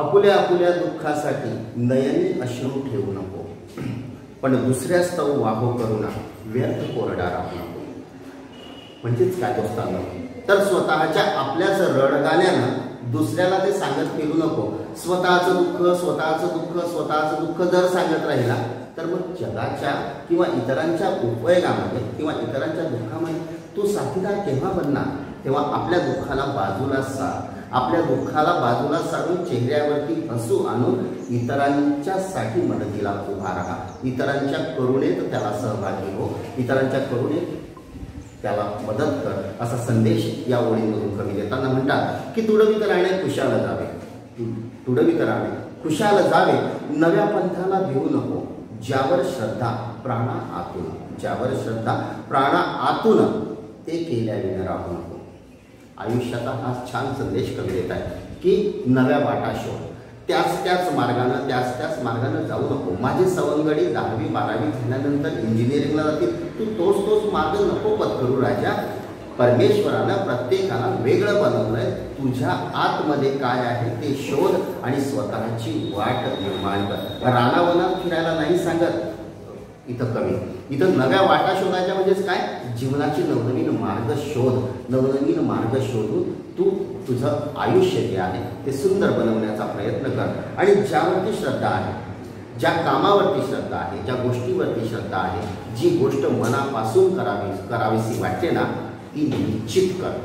आपुल्या आपुल्या दुःखासाठी नयनी अश्रू ठेवू नको. पण दुसऱ्या स्तव वाहो करुणा व्यर्थ कोरडा राहू नको. म्हणजेच काय दोस्तांना? तर स्वतःच्या आपल्याच रडगाण्यानं दुसऱ्याला ते सांगत फिरू नको. स्वतःचं दुःख स्वतःचं दुःख स्वतःचं दुःख जर सांगत राहिला तर मग जगाच्या किंवा इतरांच्या उपयोगामध्ये किंवा इतरांच्या दुःखामध्ये तू साथीदार केव्हा बनणार? तेव्हा आपल्या दुःखाला बाजूला सार. आपल्या दुःखाला बाजूला सारून चेहऱ्यावरती हसू आणून इतरांच्यासाठी मदतीला उभा राहा. इतरांच्या करुणेत त्याला सहभागी हो. इतरांच्या करुणेत त्याला मदत कर असा संदेश या ओळीमधून कवी देताना म्हणतात की तुडवीत राहणे खुशाल जावे. तुडवीत राहणे खुशाल जावे. नव्या पंथाला भिवू नको. ज्यावर श्रद्धा प्राणा आतून. ज्यावर श्रद्धा प्राणा आतून ते केल्याविना राहू नको. आयुष्याचा हा छान संदेश कवी देत आहे की नव्या वाटा शोध. त्याच त्याच मार्गानं त्याच त्याच मार्गानं जाऊ नको. माझी सवंगडी दहावी बारावी झाल्यानंतर इंजिनिअरिंगला जातील. तू तोच तोच मार्ग नको पत्करू राजा. परमेश्वरानं प्रत्येकाला वेगळं बनवलंय. तुझ्या आतमध्ये काय आहे ते शोध आणि स्वतःची वाट निर्माण कर. रानावनात फिरायला नाही सांगत. इथं कमी. इथं नव्या वाटा शोधायच्या म्हणजेच काय? जीवनाची नवनवीन मार्ग शोध. नवनवीन मार्ग शोधून तू तुझं आयुष्य जे आहे ते सुंदर बनवण्याचा प्रयत्न कर. आणि ज्यावरती श्रद्धा आहे ज्या कामावरती श्रद्धा आहे ज्या गोष्टीवरती श्रद्धा आहे जी गोष्ट मनापासून करावी करावीशी वाटते ना ती निश्चित कर.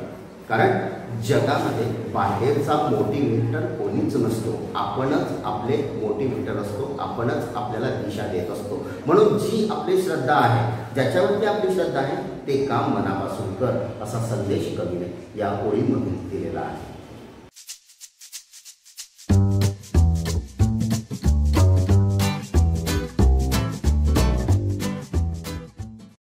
कारण जगामध्ये बाहेरचा मोटिवेटर कोणीच नसतो. आपणच आपले मोटिवेटर असतो. आपणच आपल्याला दिशा देत असतो. म्हणून जी आपली श्रद्धा आहे ज्याच्यावरती आपली श्रद्धा आहे ते काम मनापासून कर असा संदेश कवीने या ओळीमधून दिलेला आहे.